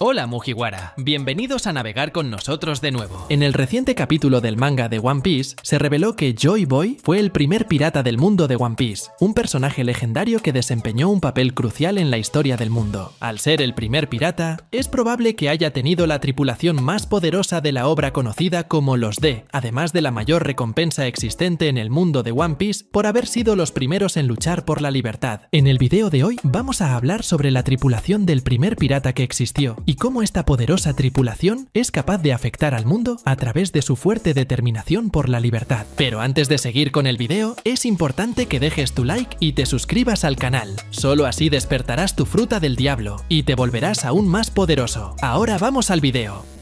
Hola Mugiwara, bienvenidos a navegar con nosotros de nuevo. En el reciente capítulo del manga de One Piece se reveló que Joy Boy fue el primer pirata del mundo de One Piece, un personaje legendario que desempeñó un papel crucial en la historia del mundo. Al ser el primer pirata, es probable que haya tenido la tripulación más poderosa de la obra conocida como los D, además de la mayor recompensa existente en el mundo de One Piece por haber sido los primeros en luchar por la libertad. En el video de hoy vamos a hablar sobre la tripulación del primer pirata que existió y cómo esta poderosa tripulación es capaz de afectar al mundo a través de su fuerte determinación por la libertad. Pero antes de seguir con el video, es importante que dejes tu like y te suscribas al canal. Solo así despertarás tu fruta del diablo y te volverás aún más poderoso. Ahora vamos al video.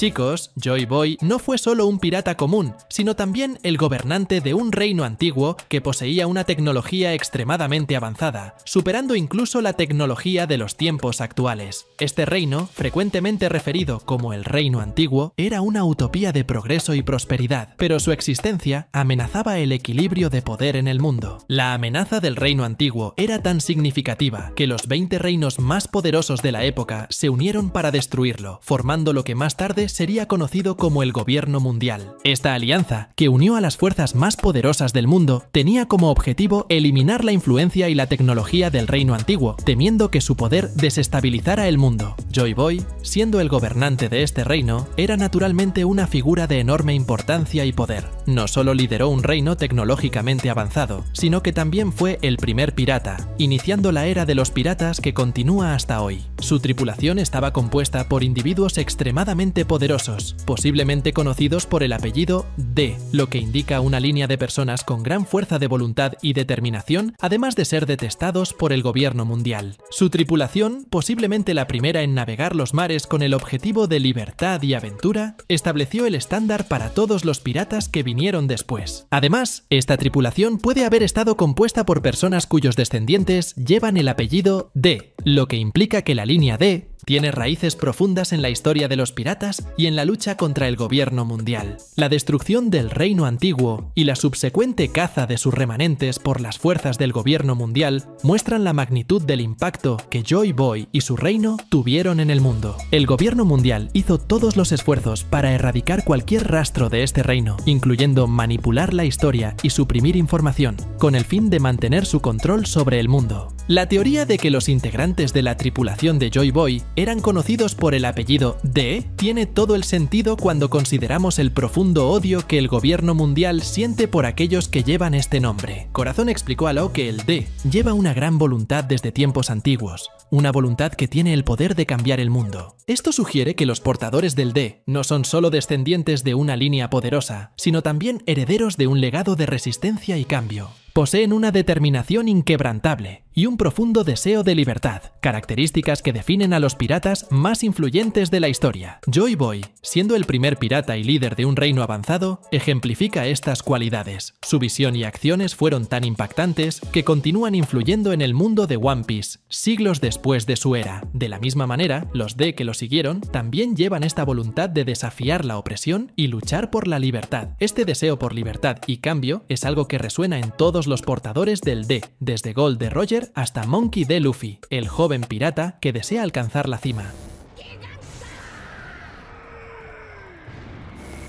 Chicos, Joy Boy no fue solo un pirata común, sino también el gobernante de un reino antiguo que poseía una tecnología extremadamente avanzada, superando incluso la tecnología de los tiempos actuales. Este reino, frecuentemente referido como el Reino Antiguo, era una utopía de progreso y prosperidad, pero su existencia amenazaba el equilibrio de poder en el mundo. La amenaza del Reino Antiguo era tan significativa que los 20 reinos más poderosos de la época se unieron para destruirlo, formando lo que más tarde sería conocido como el Gobierno Mundial. Esta alianza, que unió a las fuerzas más poderosas del mundo, tenía como objetivo eliminar la influencia y la tecnología del Reino Antiguo, temiendo que su poder desestabilizara el mundo. Joy Boy, siendo el gobernante de este reino, era naturalmente una figura de enorme importancia y poder. No solo lideró un reino tecnológicamente avanzado, sino que también fue el primer pirata, iniciando la era de los piratas que continúa hasta hoy. Su tripulación estaba compuesta por individuos extremadamente poderosos, posiblemente conocidos por el apellido D, lo que indica una línea de personas con gran fuerza de voluntad y determinación, además de ser detestados por el gobierno mundial. Su tripulación, posiblemente la primera en navegar los mares con el objetivo de libertad y aventura, estableció el estándar para todos los piratas que vinieron después. Además, esta tripulación puede haber estado compuesta por personas cuyos descendientes llevan el apellido D, lo que implica que la línea D tiene raíces profundas en la historia de los piratas y en la lucha contra el gobierno mundial. La destrucción del reino antiguo y la subsecuente caza de sus remanentes por las fuerzas del gobierno mundial muestran la magnitud del impacto que Joy Boy y su reino tuvieron en el mundo. El gobierno mundial hizo todos los esfuerzos para erradicar cualquier rastro de este reino, incluyendo manipular la historia y suprimir información, con el fin de mantener su control sobre el mundo. La teoría de que los integrantes de la tripulación de Joy Boy eran conocidos por el apellido D tiene todo el sentido cuando consideramos el profundo odio que el gobierno mundial siente por aquellos que llevan este nombre. Corazón explicó a Lo que el D lleva una gran voluntad desde tiempos antiguos, una voluntad que tiene el poder de cambiar el mundo. Esto sugiere que los portadores del D no son solo descendientes de una línea poderosa, sino también herederos de un legado de resistencia y cambio poseen una determinación inquebrantable y un profundo deseo de libertad, características que definen a los piratas más influyentes de la historia. Joy Boy, siendo el primer pirata y líder de un reino avanzado, ejemplifica estas cualidades. Su visión y acciones fueron tan impactantes que continúan influyendo en el mundo de One Piece, siglos después de su era. De la misma manera, los D que lo siguieron también llevan esta voluntad de desafiar la opresión y luchar por la libertad. Este deseo por libertad y cambio es algo que resuena en todos los portadores del D, desde Gold de Roger hasta Monkey D. Luffy, el joven pirata que desea alcanzar la cima.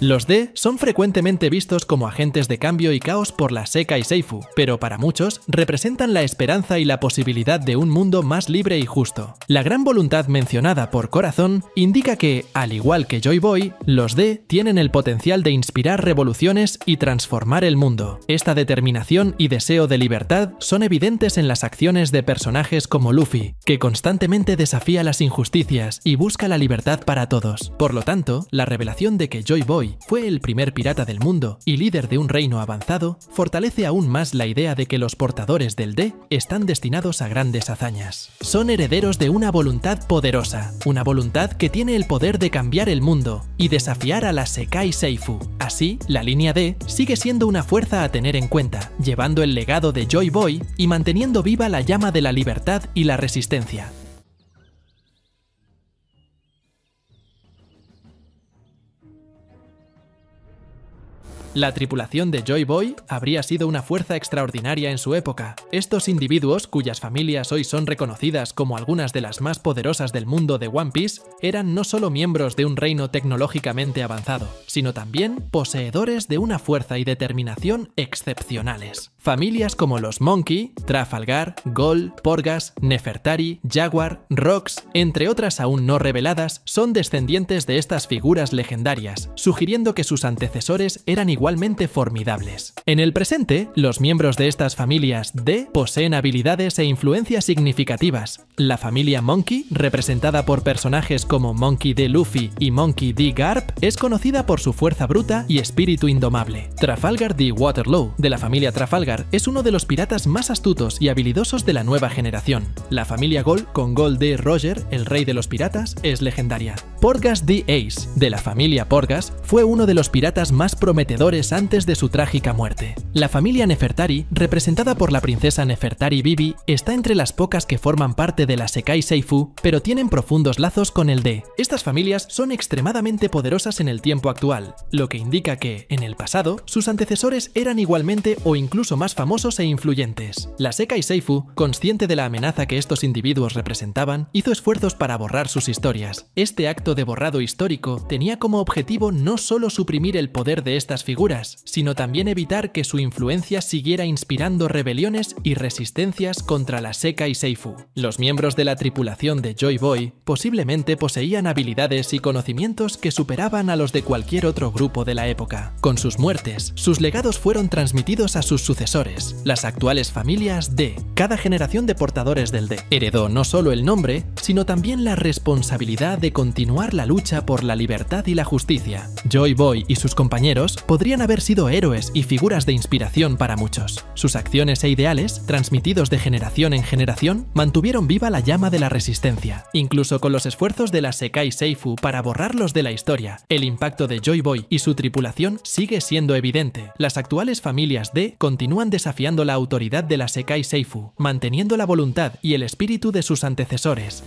Los D son frecuentemente vistos como agentes de cambio y caos por la Seka y Seifu, pero para muchos representan la esperanza y la posibilidad de un mundo más libre y justo. La gran voluntad mencionada por Corazón indica que, al igual que Joy Boy, los D tienen el potencial de inspirar revoluciones y transformar el mundo. Esta determinación y deseo de libertad son evidentes en las acciones de personajes como Luffy, que constantemente desafía las injusticias y busca la libertad para todos. Por lo tanto, la revelación de que Joy Boy fue el primer pirata del mundo y líder de un reino avanzado, fortalece aún más la idea de que los portadores del D están destinados a grandes hazañas. Son herederos de una voluntad poderosa, una voluntad que tiene el poder de cambiar el mundo y desafiar a la Sekai Seifu. Así, la línea D sigue siendo una fuerza a tener en cuenta, llevando el legado de Joy Boy y manteniendo viva la llama de la libertad y la resistencia. La tripulación de Joy Boy habría sido una fuerza extraordinaria en su época. Estos individuos, cuyas familias hoy son reconocidas como algunas de las más poderosas del mundo de One Piece, eran no solo miembros de un reino tecnológicamente avanzado, sino también poseedores de una fuerza y determinación excepcionales. Familias como los Monkey, Trafalgar, Gol, Porgas, Nefertari, Jaguar, Rox, entre otras aún no reveladas, son descendientes de estas figuras legendarias, sugiriendo que sus antecesores eran igualmente formidables. En el presente, los miembros de estas familias D poseen habilidades e influencias significativas. La familia Monkey, representada por personajes como Monkey D. Luffy y Monkey D. Garp, es conocida por su fuerza bruta y espíritu indomable. Trafalgar D. Waterloo, de la familia Trafalgar, es uno de los piratas más astutos y habilidosos de la nueva generación. La familia Gol, con Gol D. Roger, el rey de los piratas, es legendaria. Porgas D. Ace, de la familia Porgas, fue uno de los piratas más prometedores antes de su trágica muerte. La familia Nefertari, representada por la princesa Nefertari Bibi, está entre las pocas que forman parte de la Sekai Seifu, pero tienen profundos lazos con el D. Estas familias son extremadamente poderosas en el tiempo actual, lo que indica que, en el pasado, sus antecesores eran igualmente o incluso más famosos e influyentes. La Sekai Seifu, consciente de la amenaza que estos individuos representaban, hizo esfuerzos para borrar sus historias. Este acto de borrado histórico tenía como objetivo no solo suprimir el poder de estas figuras, sino también evitar que su influencia siguiera inspirando rebeliones y resistencias contra la Sekai Seifu. Los miembros de la tripulación de Joy Boy posiblemente poseían habilidades y conocimientos que superaban a los de cualquier otro grupo de la época. Con sus muertes, sus legados fueron transmitidos a sus sucesores las actuales familias D. Cada generación de portadores del D heredó no solo el nombre, sino también la responsabilidad de continuar la lucha por la libertad y la justicia. Joy Boy y sus compañeros podrían haber sido héroes y figuras de inspiración para muchos. Sus acciones e ideales, transmitidos de generación en generación, mantuvieron viva la llama de la resistencia. Incluso con los esfuerzos de la Sekai Seifu para borrarlos de la historia, el impacto de Joy Boy y su tripulación sigue siendo evidente. Las actuales familias D continúan desafiando la autoridad de la Sekai Seifu, manteniendo la voluntad y el espíritu de sus antecesores.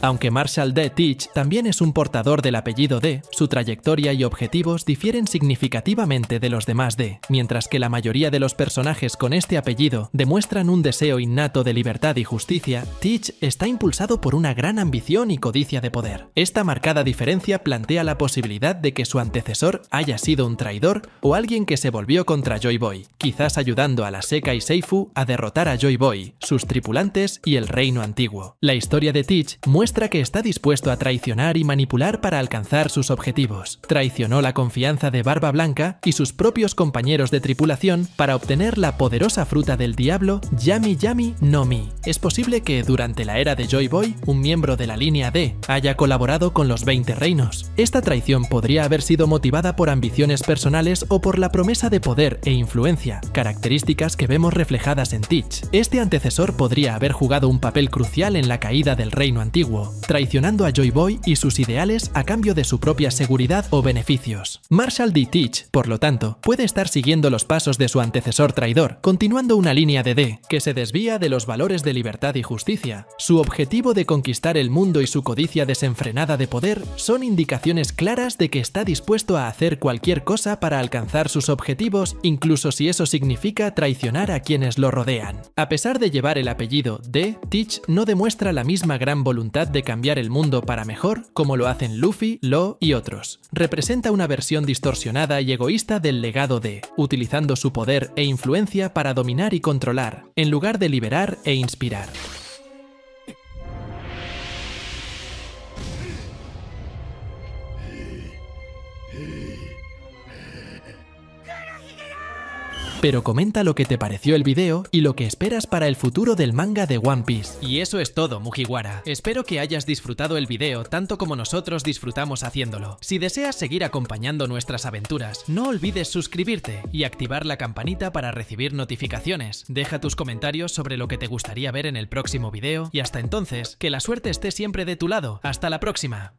Aunque Marshall D. Teach también es un portador del apellido D, su trayectoria y objetivos difieren significativamente de los demás D, mientras que la mayoría de los personajes con este apellido demuestran un deseo innato de libertad y justicia, Teach está impulsado por una gran ambición y codicia de poder. Esta marcada diferencia plantea la posibilidad de que su antecesor haya sido un traidor o alguien que se volvió contra Joy Boy, quizás ayudando a la Seka y Seifu a derrotar a Joy Boy, sus tripulantes y el reino antiguo. La historia de Teach muestra muestra que está dispuesto a traicionar y manipular para alcanzar sus objetivos. Traicionó la confianza de Barba Blanca y sus propios compañeros de tripulación para obtener la poderosa fruta del diablo Yami Yami no Mi. Es posible que durante la era de Joy Boy, un miembro de la línea D haya colaborado con los 20 reinos. Esta traición podría haber sido motivada por ambiciones personales o por la promesa de poder e influencia, características que vemos reflejadas en Teach. Este antecesor podría haber jugado un papel crucial en la caída del reino antiguo traicionando a Joy Boy y sus ideales a cambio de su propia seguridad o beneficios. Marshall D. Teach, por lo tanto, puede estar siguiendo los pasos de su antecesor traidor, continuando una línea de D que se desvía de los valores de libertad y justicia. Su objetivo de conquistar el mundo y su codicia desenfrenada de poder son indicaciones claras de que está dispuesto a hacer cualquier cosa para alcanzar sus objetivos, incluso si eso significa traicionar a quienes lo rodean. A pesar de llevar el apellido D, Teach no demuestra la misma gran voluntad de cambiar el mundo para mejor, como lo hacen Luffy, Lo y otros. Representa una versión distorsionada y egoísta del legado de, utilizando su poder e influencia para dominar y controlar, en lugar de liberar e inspirar. Pero comenta lo que te pareció el video y lo que esperas para el futuro del manga de One Piece. Y eso es todo, Mugiwara. Espero que hayas disfrutado el video tanto como nosotros disfrutamos haciéndolo. Si deseas seguir acompañando nuestras aventuras, no olvides suscribirte y activar la campanita para recibir notificaciones. Deja tus comentarios sobre lo que te gustaría ver en el próximo video y hasta entonces, que la suerte esté siempre de tu lado. ¡Hasta la próxima!